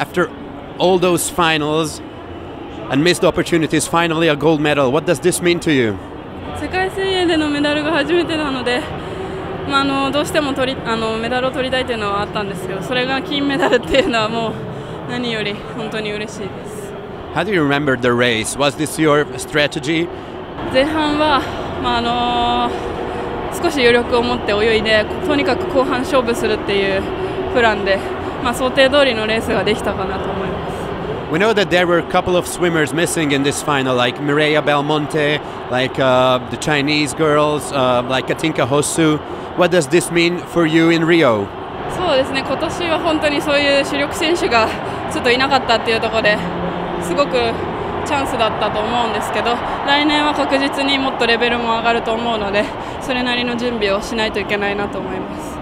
after all those finals and missed opportunities, finally a gold medal. What does this mean to you? 世界水泳でのメダルが初めてなので、まあ、あのどうしても取りあのメダルを取りたいというのはあったんですけどそれが金メダルっていうのはもう何より本当に嬉しいです How do you remember the race? Was this your strategy? 前半は、まああの少し余力を持って泳いでとにかく後半勝負するっていうプランで、まあ、想定通りのレースができたかなと思います We know that there were a couple of swimmers missing in this final, like Mireia Belmonte, like uh, the Chinese girls, uh, like Katinka Hosu. What does this mean for you in Rio? そうですね今年は本当にそういう主力選手がちょっといなかったっていうところですごくチャンスだったと思うんですけど来年は確実にもっとレベルも上がると思うのでそれなりの準備をしないといけないなと思います。